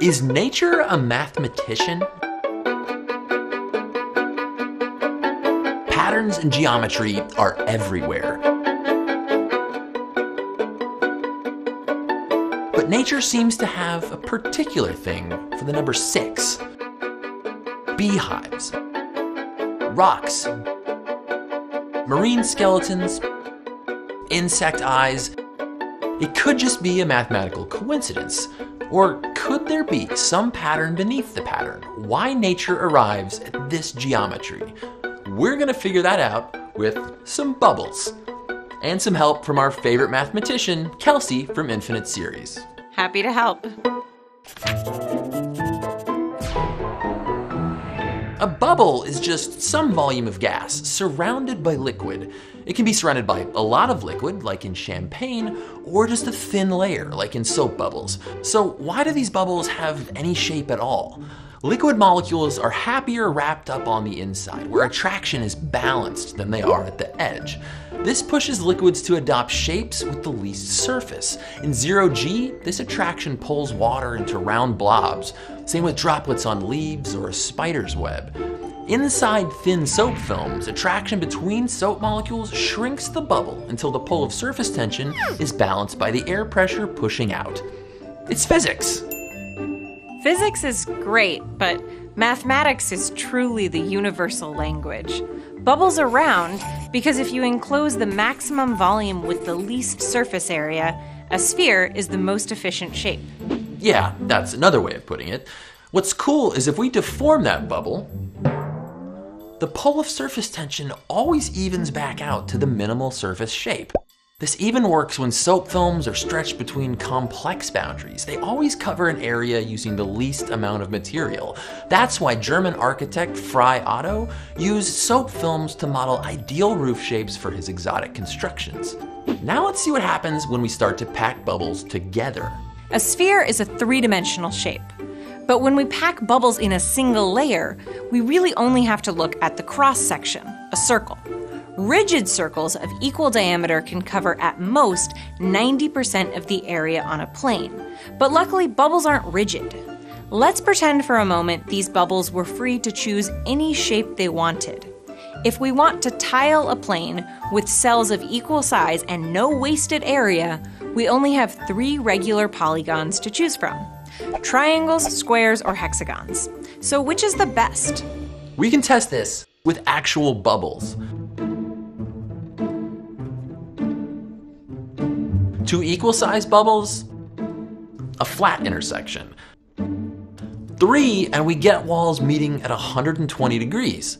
Is nature a mathematician? Patterns and geometry are everywhere. But nature seems to have a particular thing for the number six. Beehives, rocks, marine skeletons, insect eyes. It could just be a mathematical coincidence. Or could there be some pattern beneath the pattern? Why nature arrives at this geometry? We're gonna figure that out with some bubbles and some help from our favorite mathematician, Kelsey from Infinite Series. Happy to help. A bubble is just some volume of gas surrounded by liquid. It can be surrounded by a lot of liquid, like in champagne, or just a thin layer, like in soap bubbles. So, why do these bubbles have any shape at all? Liquid molecules are happier wrapped up on the inside, where attraction is balanced than they are at the edge. This pushes liquids to adopt shapes with the least surface. In zero G, this attraction pulls water into round blobs. Same with droplets on leaves or a spider's web. Inside thin soap films, attraction between soap molecules shrinks the bubble until the pull of surface tension is balanced by the air pressure pushing out. It's physics. Physics is great, but mathematics is truly the universal language. Bubbles are round because if you enclose the maximum volume with the least surface area, a sphere is the most efficient shape. Yeah, that's another way of putting it. What's cool is if we deform that bubble, the pull of surface tension always evens back out to the minimal surface shape. This even works when soap films are stretched between complex boundaries. They always cover an area using the least amount of material. That's why German architect Frei Otto used soap films to model ideal roof shapes for his exotic constructions. Now let's see what happens when we start to pack bubbles together. A sphere is a three dimensional shape. But when we pack bubbles in a single layer, we really only have to look at the cross section, a circle. Rigid circles of equal diameter can cover at most 90% of the area on a plane. But luckily, bubbles aren't rigid. Let's pretend for a moment these bubbles were free to choose any shape they wanted. If we want to tile a plane with cells of equal size and no wasted area, we only have three regular polygons to choose from triangles, squares, or hexagons. So, which is the best? We can test this with actual bubbles. Two equal sized bubbles, a flat intersection. Three, and we get walls meeting at 120 degrees.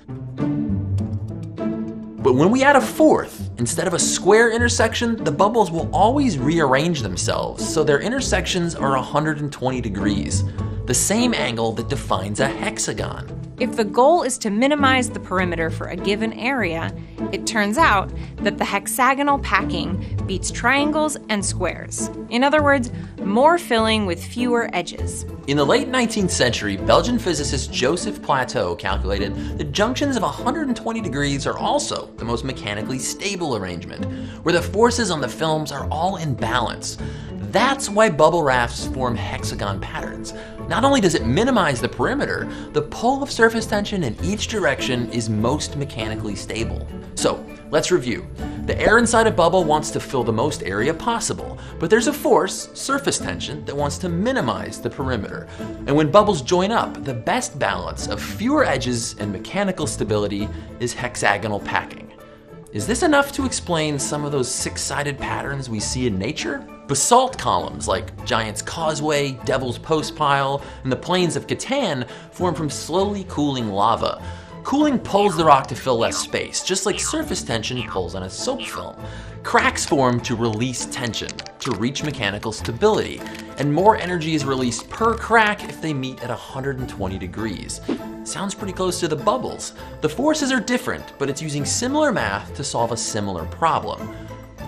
But when we add a fourth, instead of a square intersection, the bubbles will always rearrange themselves so their intersections are 120 degrees, the same angle that defines a hexagon. If the goal is to minimize the perimeter for a given area, it turns out that the hexagonal packing beats triangles and squares. In other words, more filling with fewer edges. In the late 19th century, Belgian physicist Joseph Plateau calculated that junctions of 120 degrees are also the most mechanically stable arrangement, where the forces on the films are all in balance. That's why bubble rafts form hexagon patterns. Not only does it minimize the perimeter, the pull of surface tension in each direction is most mechanically stable. So, let's review. The air inside a bubble wants to fill the most area possible, but there's a force, surface tension, that wants to minimize the perimeter. And when bubbles join up, the best balance of fewer edges and mechanical stability is hexagonal packing. Is this enough to explain some of those six sided patterns we see in nature? Basalt columns like Giant's Causeway, Devil's Postpile, and the plains of Catan form from slowly cooling lava. Cooling pulls the rock to fill less space, just like surface tension pulls on a soap film. Cracks form to release tension, to reach mechanical stability, and more energy is released per crack if they meet at 120 degrees. Sounds pretty close to the bubbles. The forces are different, but it's using similar math to solve a similar problem.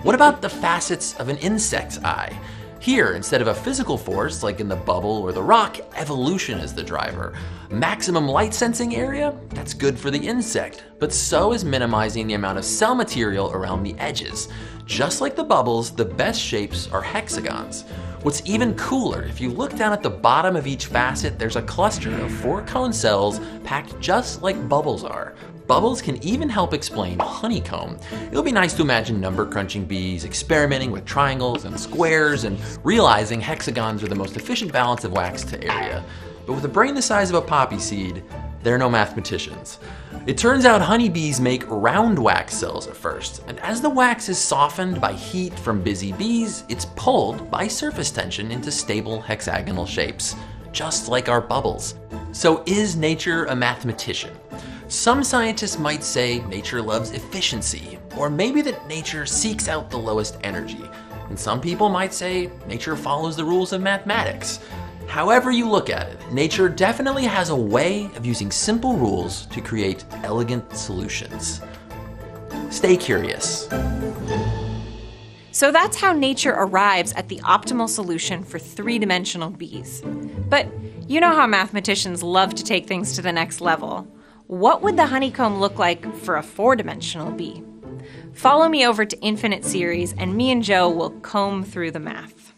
What about the facets of an insect's eye? Here, instead of a physical force like in the bubble or the rock, evolution is the driver. Maximum light sensing area? That's good for the insect, but so is minimizing the amount of cell material around the edges. Just like the bubbles, the best shapes are hexagons. What's even cooler, if you look down at the bottom of each facet, there's a cluster of four cone cells packed just like bubbles are. Bubbles can even help explain honeycomb. It'll be nice to imagine number crunching bees experimenting with triangles and squares and realizing hexagons are the most efficient balance of wax to area. But with a brain the size of a poppy seed, they're no mathematicians. It turns out honeybees make round wax cells at first, and as the wax is softened by heat from busy bees, it's pulled by surface tension into stable hexagonal shapes, just like our bubbles. So is nature a mathematician? Some scientists might say nature loves efficiency, or maybe that nature seeks out the lowest energy. And some people might say nature follows the rules of mathematics. However, you look at it, nature definitely has a way of using simple rules to create elegant solutions. Stay curious. So that's how nature arrives at the optimal solution for three dimensional bees. But you know how mathematicians love to take things to the next level. What would the honeycomb look like for a four dimensional bee? Follow me over to Infinite Series, and me and Joe will comb through the math.